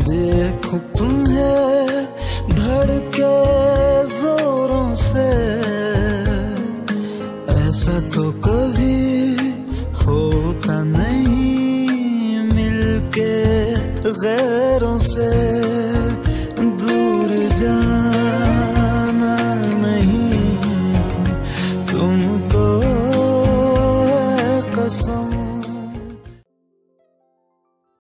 देखो तुम्हें धड़के जोरों से। ऐसा तो कभी होता नहीं मिलके गैरों से। दूर जाना नहीं। तुमको तो कसम।